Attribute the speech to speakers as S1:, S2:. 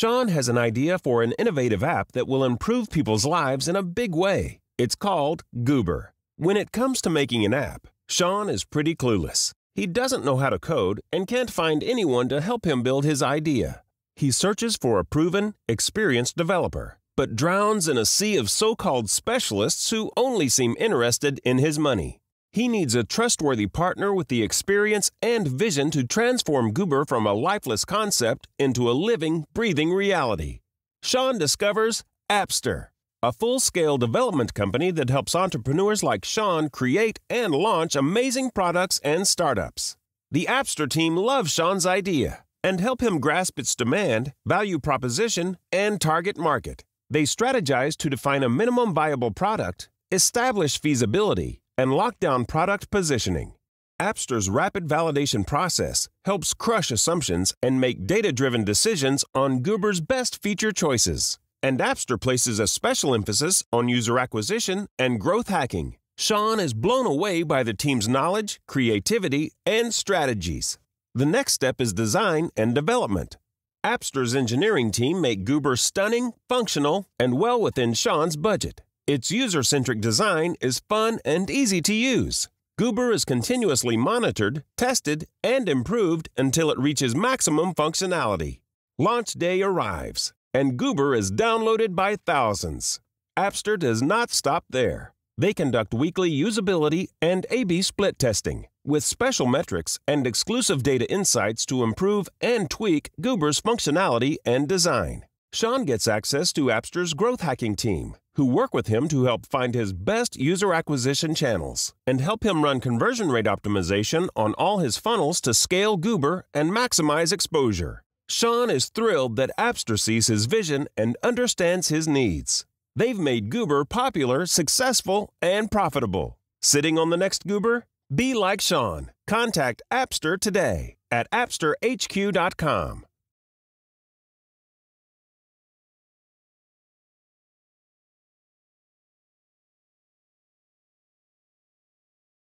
S1: Sean has an idea for an innovative app that will improve people's lives in a big way. It's called Goober. When it comes to making an app, Sean is pretty clueless. He doesn't know how to code and can't find anyone to help him build his idea. He searches for a proven, experienced developer, but drowns in a sea of so called specialists who only seem interested in his money. He needs a trustworthy partner with the experience and vision to transform Goober from a lifeless concept into a living, breathing reality. Sean discovers Appster, a full scale development company that helps entrepreneurs like Sean create and launch amazing products and startups. The Appster team loves Sean's idea and help him grasp its demand, value proposition, and target market. They strategize to define a minimum viable product, establish feasibility, and lock down product positioning. Appster's rapid validation process helps crush assumptions and make data driven decisions on Goober's best feature choices. And Appster places a special emphasis on user acquisition and growth hacking. Sean is blown away by the team's knowledge, creativity, and strategies. The next step is design and development. Appster's engineering team make Goober stunning, functional, and well within Sean's budget. Its user centric design is fun and easy to use. Goober is continuously monitored, tested, and improved until it reaches maximum functionality. Launch day arrives, and Goober is downloaded by thousands. Appster does not stop there. They conduct weekly usability and A B split testing with special metrics and exclusive data insights to improve and tweak Goober's functionality and design. Sean gets access to Appster's growth hacking team, who work with him to help find his best user acquisition channels and help him run conversion rate optimization on all his funnels to scale Goober and maximize exposure. Sean is thrilled that Appster sees his vision and understands his needs. They've made Goober popular, successful, and profitable. Sitting on the next Goober? Be like Sean. Contact Appster today at appsterhq.com.